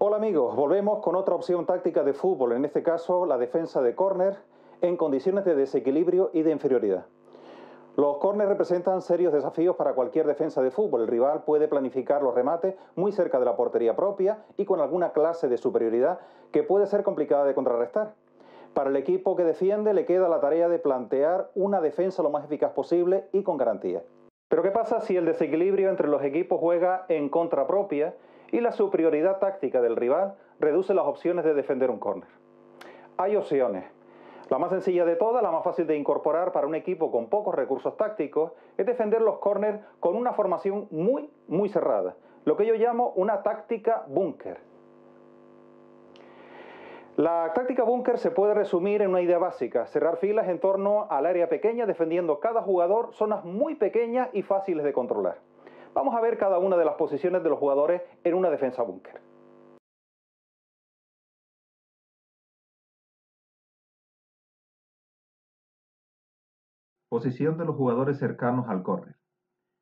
Hola amigos, volvemos con otra opción táctica de fútbol, en este caso la defensa de córner en condiciones de desequilibrio y de inferioridad. Los córneres representan serios desafíos para cualquier defensa de fútbol. El rival puede planificar los remates muy cerca de la portería propia y con alguna clase de superioridad que puede ser complicada de contrarrestar. Para el equipo que defiende le queda la tarea de plantear una defensa lo más eficaz posible y con garantía. Pero ¿qué pasa si el desequilibrio entre los equipos juega en contra propia y la superioridad táctica del rival reduce las opciones de defender un córner? Hay opciones. La más sencilla de todas, la más fácil de incorporar para un equipo con pocos recursos tácticos, es defender los córneres con una formación muy, muy cerrada, lo que yo llamo una táctica búnker. La táctica búnker se puede resumir en una idea básica, cerrar filas en torno al área pequeña, defendiendo cada jugador zonas muy pequeñas y fáciles de controlar. Vamos a ver cada una de las posiciones de los jugadores en una defensa búnker. Posición de los jugadores cercanos al córner.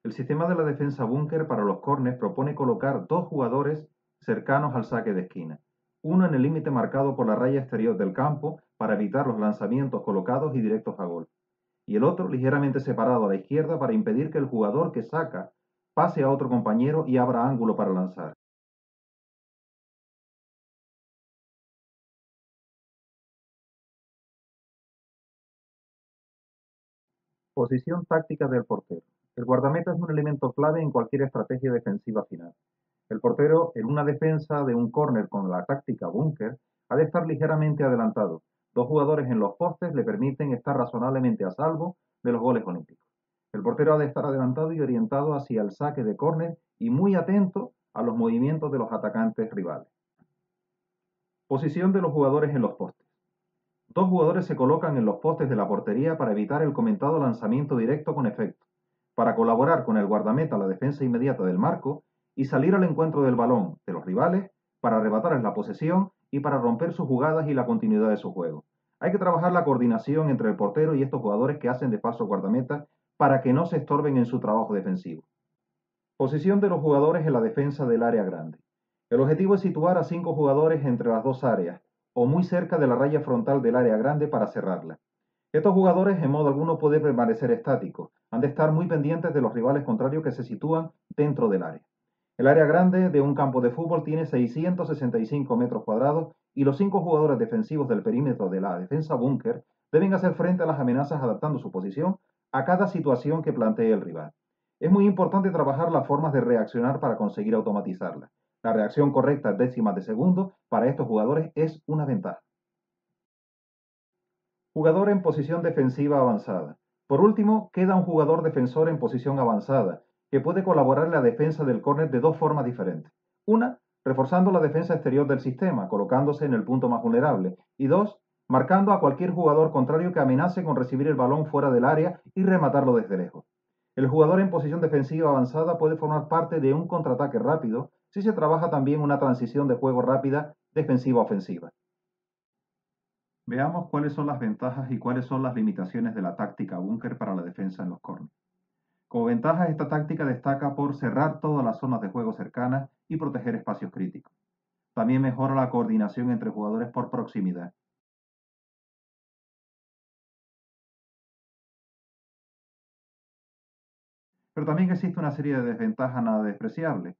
El sistema de la defensa búnker para los córneres propone colocar dos jugadores cercanos al saque de esquina uno en el límite marcado por la raya exterior del campo para evitar los lanzamientos colocados y directos a gol, y el otro ligeramente separado a la izquierda para impedir que el jugador que saca pase a otro compañero y abra ángulo para lanzar. Posición táctica del portero. El guardameta es un elemento clave en cualquier estrategia defensiva final. El portero, en una defensa de un córner con la táctica búnker, ha de estar ligeramente adelantado. Dos jugadores en los postes le permiten estar razonablemente a salvo de los goles olímpicos. El portero ha de estar adelantado y orientado hacia el saque de córner y muy atento a los movimientos de los atacantes rivales. Posición de los jugadores en los postes. Dos jugadores se colocan en los postes de la portería para evitar el comentado lanzamiento directo con efecto. Para colaborar con el guardameta la defensa inmediata del marco, y salir al encuentro del balón de los rivales para arrebatarles la posesión y para romper sus jugadas y la continuidad de su juego. Hay que trabajar la coordinación entre el portero y estos jugadores que hacen de falso guardameta para que no se estorben en su trabajo defensivo. Posición de los jugadores en la defensa del área grande. El objetivo es situar a cinco jugadores entre las dos áreas o muy cerca de la raya frontal del área grande para cerrarla. Estos jugadores en modo alguno pueden permanecer estáticos, han de estar muy pendientes de los rivales contrarios que se sitúan dentro del área. El área grande de un campo de fútbol tiene 665 metros cuadrados y los cinco jugadores defensivos del perímetro de la defensa búnker deben hacer frente a las amenazas adaptando su posición a cada situación que plantee el rival. Es muy importante trabajar las formas de reaccionar para conseguir automatizarla. La reacción correcta décimas de segundo para estos jugadores es una ventaja. Jugador en posición defensiva avanzada. Por último, queda un jugador defensor en posición avanzada, que puede colaborar en la defensa del córner de dos formas diferentes. Una, reforzando la defensa exterior del sistema, colocándose en el punto más vulnerable. Y dos, marcando a cualquier jugador contrario que amenace con recibir el balón fuera del área y rematarlo desde lejos. El jugador en posición defensiva avanzada puede formar parte de un contraataque rápido si se trabaja también una transición de juego rápida defensiva-ofensiva. Veamos cuáles son las ventajas y cuáles son las limitaciones de la táctica búnker para la defensa en los corners. Como ventaja, esta táctica destaca por cerrar todas las zonas de juego cercanas y proteger espacios críticos. También mejora la coordinación entre jugadores por proximidad. También existe una serie de desventajas nada despreciables.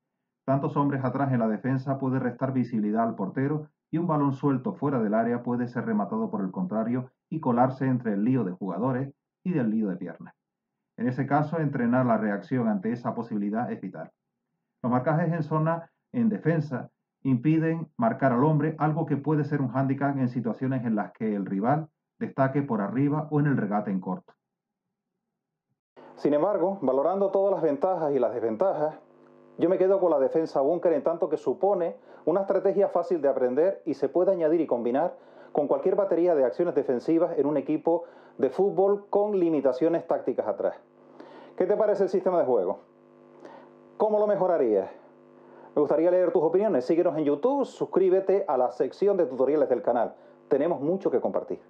Tantos hombres atrás en la defensa puede restar visibilidad al portero y un balón suelto fuera del área puede ser rematado por el contrario y colarse entre el lío de jugadores y del lío de piernas. En ese caso, entrenar la reacción ante esa posibilidad es vital. Los marcajes en zona en defensa impiden marcar al hombre, algo que puede ser un hándicap en situaciones en las que el rival destaque por arriba o en el regate en corto. Sin embargo, valorando todas las ventajas y las desventajas, yo me quedo con la defensa búnker en tanto que supone una estrategia fácil de aprender y se puede añadir y combinar con cualquier batería de acciones defensivas en un equipo de fútbol con limitaciones tácticas atrás. ¿Qué te parece el sistema de juego? ¿Cómo lo mejorarías? Me gustaría leer tus opiniones. Síguenos en YouTube, suscríbete a la sección de tutoriales del canal. Tenemos mucho que compartir.